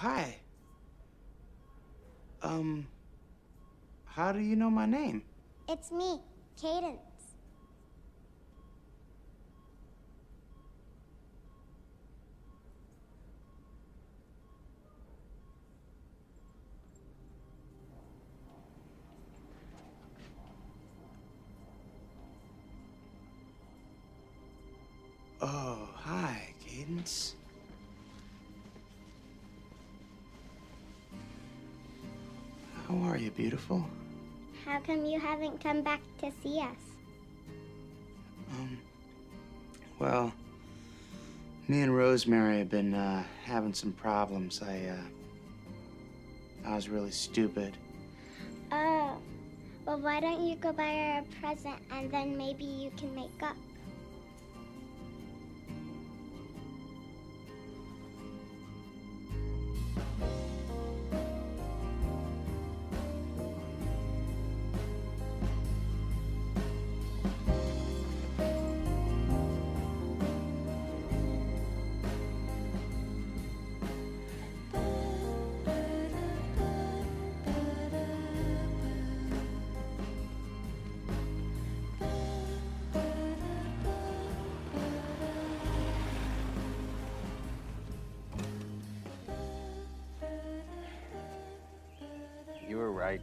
hi. Um, how do you know my name? It's me, Cadence. Oh, hi, Cadence. How are you, beautiful? How come you haven't come back to see us? Um, well, me and Rosemary have been uh, having some problems. I, uh, I was really stupid. Oh. Well, why don't you go buy her a present and then maybe you can make up? you were right.